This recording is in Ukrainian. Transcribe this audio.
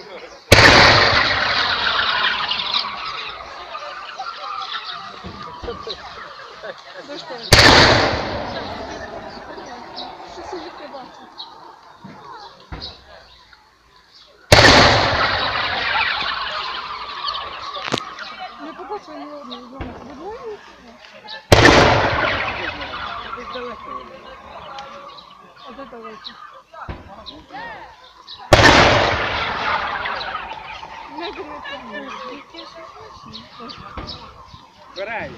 Не побачила ні одного з вами. Ви. А де далеко? Не грати. Збирай.